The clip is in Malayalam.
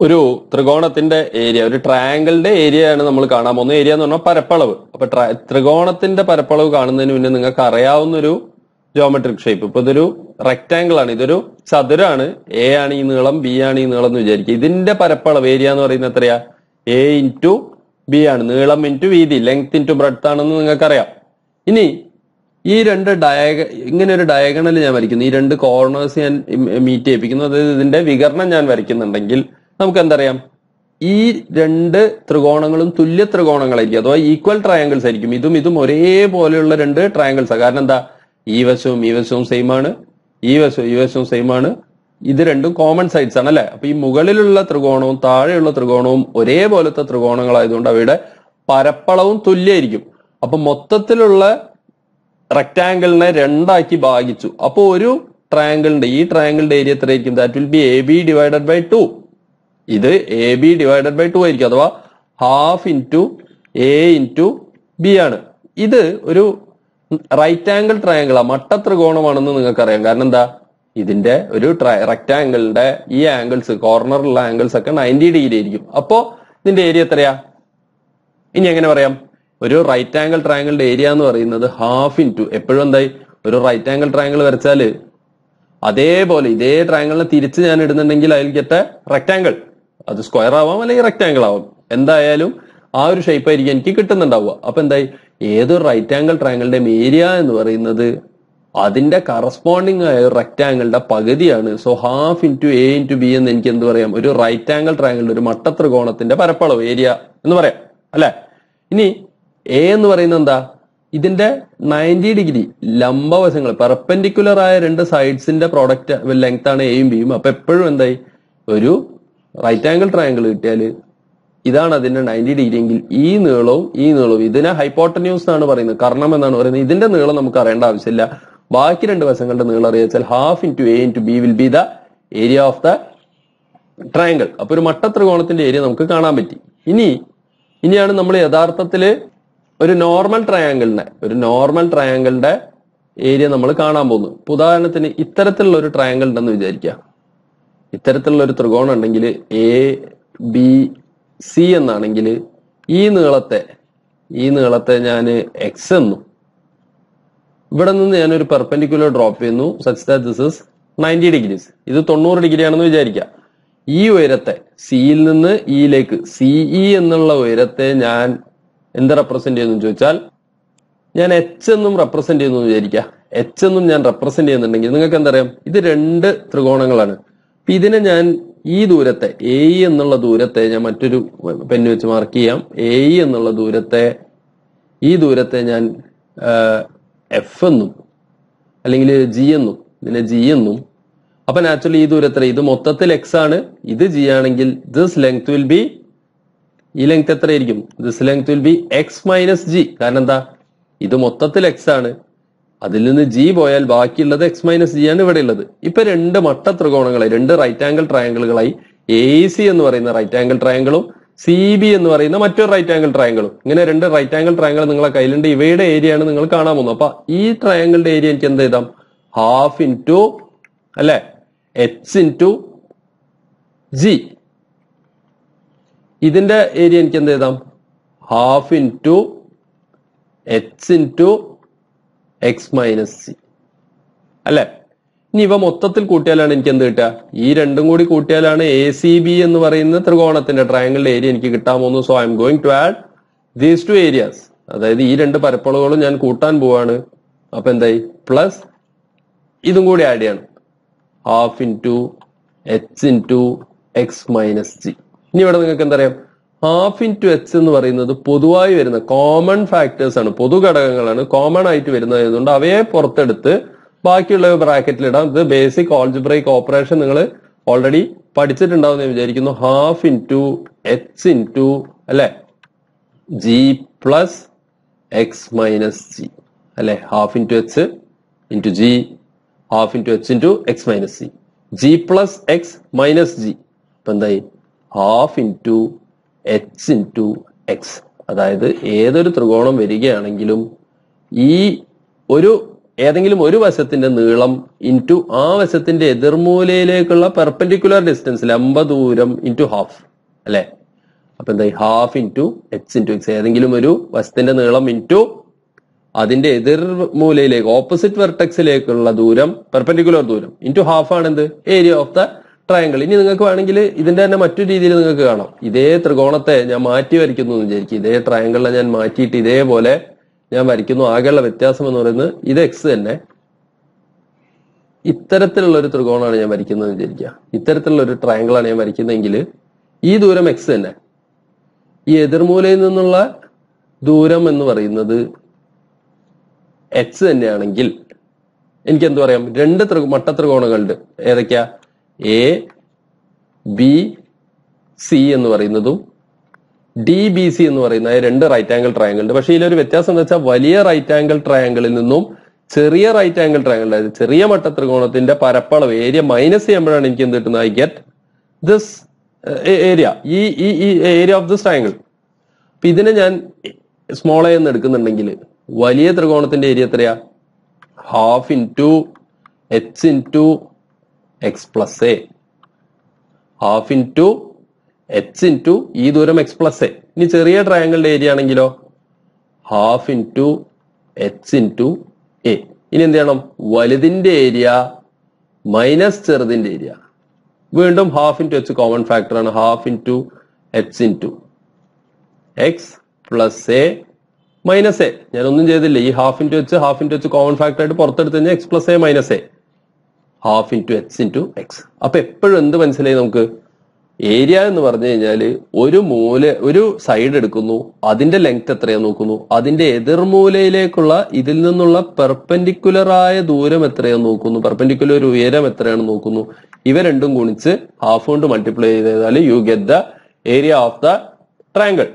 ഒരു ത്രികോണത്തിന്റെ ഏരിയ ഒരു ട്രയാങ്കിളിന്റെ ഏരിയയാണ് നമ്മൾ കാണാൻ പോകുന്ന ഏരിയ എന്ന് പറഞ്ഞാൽ പരപ്പളവ്. അപ്പൊ ത്രികോണത്തിന്റെ പരപ്പളവ് കാണുന്നതിന് മുന്നേ നിങ്ങൾക്ക് അറിയാവുന്ന ഒരു ജോമെട്രിക് ഷേപ്പ് ഇപ്പൊ ഇതൊരു റെക്ടാങ്കിൾ ആണ്. ഇതൊരു ചതുരാണ്. എ ആണ് ഈ നീളം ബി ആണ് ഈ നീളം എന്ന് വിചാരിക്കുക. ഇതിന്റെ പരപ്പളവ് ഏരിയ എന്ന് പറയുന്നത് എത്രയാ? എ ഇന്റു ബി ആണ്. നീളം ഇന്റു വീതി. ലെങ്ത് ഇന്റു ബ്രെഡ്ത്ത് ആണെന്ന് നിങ്ങൾക്കറിയാം. ഇനി ഈ രണ്ട് ഡയഗ ഇങ്ങനെ ഒരു ഡയഗണൽ ഞാൻ വരയ്ക്കുന്നു. ഈ രണ്ട് കോർണേഴ്സ് ഞാൻ മീറ്റ് ചെയ്യിപ്പിക്കുന്നു. അതായത് ഇതിന്റെ വികരണം ഞാൻ വരയ്ക്കുന്നുണ്ടെങ്കിൽ നമുക്ക് എന്തറിയാം ഈ രണ്ട് ത്രികോണങ്ങളും തുല്യ ത്രികോണങ്ങളായിരിക്കും. അഥവാ ഈക്വൽ ട്രയാങ്കിൾസ് ആയിരിക്കും. ഇതും ഇതും ഒരേപോലെയുള്ള രണ്ട് ട്രയാങ്കിൾസ് കാരണം എന്താ? ഈ വശവും ഈ വശവും സെയിം ആണ്. ഈ വശവും ഈ വശവും സെയിം ആണ്. ഇത് രണ്ടും കോമൺ സൈഡ്സ് ആണ് അല്ലെ? അപ്പൊ ഈ മുകളിലുള്ള ത്രികോണവും താഴെയുള്ള ത്രികോണവും ഒരേപോലത്തെ ത്രികോണങ്ങളായതുകൊണ്ട് അവയുടെ പരപ്പളവും തുല്യമായിരിക്കും അപ്പൊ മൊത്തത്തിലുള്ള റെക്ടാങ്കിളിനെ രണ്ടാക്കി ഭാഗിച്ചു. അപ്പോൾ ഒരു ട്രയാങ്കിളിന്റെ ഈ ട്രയാങ്കിളിന്റെ ഏരിയ എത്രയായിരിക്കും? That will be A B divided by two ഇത് A B divided by two ആയിരിക്കും. അഥവാ half into A into B ആണ്. ഇത് ഒരു റൈറ്റ് ആംഗിൾ ട്രയാങ്കിൾ ആ. മട്ട ത്രികോണമാണെന്ന് നിങ്ങൾക്കറിയാം. കാരണം എന്താ? ഇതിന്റെ ഒരു റെക്ടാങ്കിളിന്റെ ഈ ആംഗിൾസ് കോർണറിലുള്ള ആംഗിൾസ് ഒക്കെ നയന്റി ഡിഗ്രി ആയിരിക്കും. അപ്പോ ഇതിന്റെ ഏരിയ എത്രയാ? ഇനി എങ്ങനെ പറയാം? ഒരു റൈറ്റ് ആംഗിൾ ട്രയാങ്കിളിന്റെ ഏരിയ എന്ന് പറയുന്നത് ഹാഫ് ഇന്റു എപ്പോഴും എന്തായി? ഒരു റൈറ്റ് ആംഗിൾ ട്രയാങ്കിൾ വരച്ചാൽ അതേപോലെ ഇതേ ട്രയാങ്കിളിനെ തിരിച്ച് ഞാൻ ഇടുന്നുണ്ടെങ്കിൽ അതിൽ ഗെറ്റ് റെക്ടാങ്കിൾ അത് സ്ക്വയർ ആവാം അല്ലെങ്കിൽ റെക്ടാങ്കിൾ ആവാം. എന്തായാലും ആ ഒരു ഷേപ്പ് ആയിരിക്കും എനിക്ക് കിട്ടുന്നുണ്ടാവുക. അപ്പൊ എന്തായി? ഏതൊരു റൈറ്റ് ആംഗിൾ ട്രയാങ്കിളിന്റെയും ഏരിയ എന്ന് പറയുന്നത് അതിന്റെ കറസ്പോണ്ടിങ് ആയ റെക്റ്റാങ്കിളിന്റെ പകുതിയാണ്. So half into A into B എന്ന് എനിക്ക് എന്ത് പറയാം? ഒരു റൈറ്റ് ആംഗിൾ ട്രയാങ്കിളിന്റെ ഒരു മട്ട ത്രികോണത്തിന്റെ പരപ്പളവ് ഏരിയ എന്ന് പറയാം. അല്ലെ? ഇനി എ എന്ന് പറയുന്നത് എന്താ? ഇതിന്റെ നയന്റി ഡിഗ്രി ലംബവശങ്ങൾ പെർപെൻഡിക്കുലർ ആയ രണ്ട് സൈഡ്സിന്റെ പ്രോഡക്റ്റ് ലെങ്ത് ആണ് എയും ബിയും അപ്പൊ എപ്പോഴും എന്തായി? ഒരു റൈറ്റ് ആംഗിൾ ട്രയാങ്കിൾ കിട്ടിയാൽ ഇതാണ് അതിന്റെ നയന്റി ഡിഗ്രി എങ്കിൽ ഈ നീളവും ഈ നീളവും ഇതിനെ ഹൈപ്പോട്ടന്യൂസ് എന്നാണ് പറയുന്നത് കർണം എന്നാണ് പറയുന്നത്. ഇതിന്റെ നീളം നമുക്ക് അറിയേണ്ട ആവശ്യമില്ല. ബാക്കി രണ്ട് വശങ്ങളുടെ നീളം അറിയാച്ചാൽ half into A into B will be the area of the triangle അപ്പൊ ഒരു മട്ട ത്രികോണത്തിന്റെ ഏരിയ നമുക്ക് കാണാൻ പറ്റി. ഇനി ഇനിയാണ് നമ്മൾ യഥാർത്ഥത്തിൽ ഒരു നോർമൽ ട്രയാങ്കിളിന്റെ ഒരു നോർമൽ ട്രയാങ്കിളിന്റെ ഏരിയ നമ്മൾ കാണാൻ പോകുന്നു ഉദാഹരണത്തിന് ഇത്തരത്തിലുള്ള ഒരു ട്രയാങ്കിൾ ഉണ്ടെന്ന് വിചാരിക്കുക. ഇത്തരത്തിലുള്ള ഒരു ത്രികോണം ഉണ്ടെങ്കിൽ എ ബി സി എന്നാണെങ്കിൽ ഈ നീളത്തെ ഈ നീളത്തെ ഞാൻ എക്സ് എന്നും ഇവിടെ നിന്ന് ഞാൻ ഒരു പെർപെൻഡിക്കുലർ ഡ്രോപ്പ് ചെയ്യുന്നു such that this is ninety degrees ഇത് തൊണ്ണൂറ് ഡിഗ്രി ആണെന്ന് വിചാരിക്കുക. ഈ ഉയരത്തെ സിയിൽ നിന്ന് ഇയിലേക്ക് സിഇ എന്നുള്ള ഉയരത്തെ ഞാൻ എന്ത് റെപ്രസെന്റ് ചെയ്യുന്നു ചോദിച്ചാൽ ഞാൻ എച്ച് എന്നും റെപ്രസെന്റ് ചെയ്യുന്നു വിചാരിക്കുക. എച്ച് എന്നും ഞാൻ റെപ്രസെന്റ് ചെയ്യുന്നുണ്ടെങ്കിൽ നിങ്ങൾക്ക് എന്തറിയാം? ഇത് രണ്ട് ത്രികോണങ്ങളാണ്. അപ്പൊ ഇതിനെ ഞാൻ ഈ ദൂരത്തെ എ എന്നുള്ള ദൂരത്തെ ഞാൻ മറ്റൊരു പെന്ന് വെച്ച് മാർക്ക് ചെയ്യാം. എ എന്നുള്ള ദൂരത്തെ ഈ ദൂരത്തെ ഞാൻ എഫ് എന്നും അല്ലെങ്കിൽ ജി എന്നും ഇതിനെ ജി എന്നും. അപ്പൊ നാച്ചുറലി ഈ ദൂരത്തിൽ ഇത് മൊത്തത്തിൽ എക്സ് ആണ്. ഇത് ജി ആണെങ്കിൽ ദിസ് ലെങ്ത് വിൽ ബി ഈ ലെങ്ത് എത്രയായിരിക്കും? This length will be X minus G കാരണം എന്താ? ഇത് മൊത്തത്തിൽ എക്സ് ആണ്. അതിൽ നിന്ന് ജി പോയാൽ ബാക്കിയുള്ളത് എക്സ് മൈനസ് ജി ആണ് ഇവിടെ ഉള്ളത് ഇപ്പൊ രണ്ട് മട്ട ത്രികോണങ്ങളായി രണ്ട് റൈറ്റ് ആംഗിൾ ട്രയാങ്കിളുകളായി എ സി എന്ന് പറയുന്ന റൈറ്റ് ആംഗിൾ ട്രയാങ്കിളും സി ബി എന്ന് പറയുന്ന മറ്റൊരു റൈറ്റ് ആംഗിൾ ട്രയാങ്കിളും ഇങ്ങനെ രണ്ട് റൈറ്റ് ആംഗിൾ ട്രയാങ്കിൾ നിങ്ങളെ കയ്യിലുണ്ട്. ഇവയുടെ ഏരിയ ആണ് നിങ്ങൾ കാണാൻ പോകുന്നത്. അപ്പൊ ഈ ട്രയാങ്കിളിന്റെ ഏരിയ എനിക്ക് എന്ത് ചെയ്താം ഹാഫ് ഇന്റു അല്ലെ? എച്ച് ഇന്റു ജി ഇതിന്റെ ഏരിയ എനിക്ക് എന്ത് ചെയ്താം half into H into X minus C അല്ലെ? ഇനി ഇവ മൊത്തത്തിൽ കൂട്ടിയാലാണ് എനിക്ക് എന്ത് കിട്ടുക? ഈ രണ്ടും കൂടി കൂട്ടിയാലാണ് എ സി ബി എന്ന് പറയുന്ന ത്രികോണത്തിന്റെ ട്രയാങ്കിളിന്റെ ഏരിയ എനിക്ക് കിട്ടാൻ പോകുന്നു so I am going to add these two areas അതായത് ഈ രണ്ട് പരപ്പളവുകളും ഞാൻ കൂട്ടാൻ പോവാണ്. അപ്പൊ എന്തായി? പ്ലസ് ഇതും കൂടി ആഡ് ചെയ്യണം. Half into H into X minus G ഇനി ഇവിടെ നിങ്ങൾക്ക് എന്തറിയാം? ഹാഫ് ഇന്റു എച്ച് എന്ന് പറയുന്നത് പൊതുവായി വരുന്ന കോമൺ ഫാക്ടേഴ്സ് ആണ്. പൊതു ഘടകങ്ങളാണ് കോമൺ ആയിട്ട് വരുന്നതായതുകൊണ്ട് അവയെ പുറത്തെടുത്ത് ബാക്കിയുള്ള ബ്രാക്കറ്റിൽ ഇടാം. ഇത് ബേസിക് ഓൾജിബ്രൈക്ക് ഓപ്പറേഷൻ നിങ്ങൾ ഓൾറെഡി പഠിച്ചിട്ടുണ്ടാവും എന്ന് വിചാരിക്കുന്നു. ഹാഫ് ഇന്റു എച്ച് ഇന്റു അല്ലെ? G plus X minus G അല്ലെ? Half into H into G half into H into X minus C G plus X minus G ഇപ്പൊ എന്തായി? Half into H into X അതായത് ഏതൊരു ത്രികോണം വരികയാണെങ്കിലും ഈ ഒരു ഏതെങ്കിലും ഒരു വശത്തിന്റെ നീളം ഇന്റു ആ വശത്തിന്റെ എതിർമൂലയിലേക്കുള്ള പെർപെൻഡിക്കുലർ ഡിസ്റ്റൻസ് ലംബ ദൂരം ഇന്റു ഹാഫ് അല്ലെ? അപ്പൊ എന്താ half into X into X ഏതെങ്കിലും ഒരു വശത്തിന്റെ നീളം ഇന്റു അതിന്റെ എതിർ മൂലയിലേക്ക് ഓപ്പോസിറ്റ് വെർട്ടക്സിലേക്കുള്ള ദൂരം പെർപെൻഡിക്കുലർ ദൂരം ഇന്റു ഹാഫ് ആണ് എന്ത് ഏരിയ ഓഫ് ദ ട്രയാങ്കിൾ ഇനി നിങ്ങൾക്ക് വേണമെങ്കിൽ ഇതിന്റെ തന്നെ മറ്റു രീതിയിൽ നിങ്ങൾക്ക് കാണാം. ഇതേ ത്രികോണത്തെ ഞാൻ മാറ്റി വരയ്ക്കുന്നു എന്ന് വിചാരിക്കും. ഇതേ ട്രയാങ്കിളിനെ ഞാൻ മാറ്റിയിട്ട് ഇതേപോലെ ഞാൻ വരയ്ക്കുന്നു. ആകെയുള്ള വ്യത്യാസം എന്ന് പറയുന്നത് ഇത് എക്സ് തന്നെ. ഇത്തരത്തിലുള്ള ഒരു ത്രികോണമാണ് ഞാൻ വരയ്ക്കുന്നത് എന്ന് വിചാരിക്കുക. ഇത്തരത്തിലുള്ള ഒരു ട്രയാങ്കിളാണ് ഞാൻ വരയ്ക്കുന്നതെങ്കിൽ ഈ ദൂരം എക്സ് തന്നെ. ഈ എതിർമൂലയിൽ നിന്നുള്ള ദൂരം എന്ന് പറയുന്നത് എക്സ് തന്നെയാണെങ്കിൽ എനിക്ക് എന്ത് പറയാം? രണ്ട് ത്രി മട്ട ത്രികോണങ്ങളുണ്ട്. ഏതൊക്കെയാ? എ ബി സി എന്ന് പറയുന്നതും ഡി ബി സി എന്ന് പറയുന്ന രണ്ട് റൈറ്റ് ആംഗിൾ ട്രയാങ്കിൾ ഉണ്ട്. പക്ഷേ ഇതിലൊരു വ്യത്യാസം എന്താ വെച്ചാൽ വലിയ റൈറ്റ് ആംഗിൾ ട്രയാങ്കിളിൽ നിന്നും ചെറിയ റൈറ്റ് ആംഗിൾ ട്രയാങ്കിൾ അതായത് ചെറിയ മട്ട ത്രികോണത്തിന്റെ പരപ്പളവ് ഏരിയ മൈനസ് ചെയ്യുമ്പോഴാണ് എനിക്ക് എന്ത് കിട്ടുന്നത്? ഐ ഗെറ്റ് ദിസ് ഏരിയ ഈ ഈ ഈ ഏരിയ ഓഫ് ദിസ് ട്രയാങ്കിൾ അപ്പൊ ഇതിനെ ഞാൻ സ്മോൾ എ എന്ന് എടുക്കുന്നുണ്ടെങ്കിൽ വലിയ ത്രികോണത്തിന്റെ ഏരിയ എത്രയാ? Half into H into X plus A half into H into ഈ ദൂരം എക്സ് പ്ലസ് എ ഇനി ചെറിയ ട്രയാങ്കിളിന്റെ ഏരിയ ആണെങ്കിലോ? Half into H into A ഇനി എന്ത് ചെയ്യണം? വലുതിന്റെ ഏരിയ മൈനസ് ചെറുതിന്റെ ഏരിയ വീണ്ടും half into H common factor ആണ്. Half into H into X plus A minus A ഞാനൊന്നും ചെയ്തില്ല. ഈ half into H half into H common factor ആയിട്ട് പുറത്തെടുത്ത് കഴിഞ്ഞാൽ X plus A minus A half into X into X അപ്പൊ എപ്പോഴും എന്ത് മനസ്സിലായി നമുക്ക്? ഏരിയ എന്ന് പറഞ്ഞു കഴിഞ്ഞാൽ ഒരു മൂല ഒരു സൈഡ് എടുക്കുന്നു അതിന്റെ ലെങ്ത് എത്രയാ നോക്കുന്നു അതിന്റെ എതിർമൂലയിലേക്കുള്ള ഇതിൽ നിന്നുള്ള പെർപെൻഡിക്കുലർ ആയ ദൂരം എത്രയാ നോക്കുന്നു പെർപെൻഡിക്കുലർ ഉയരം എത്രയാണ് നോക്കുന്നു. ഇവ രണ്ടും ഗുണിച്ച് ഹാഫ് കൊണ്ട് മൾട്ടിപ്ലൈ ചെയ്താൽ you get the area of the triangle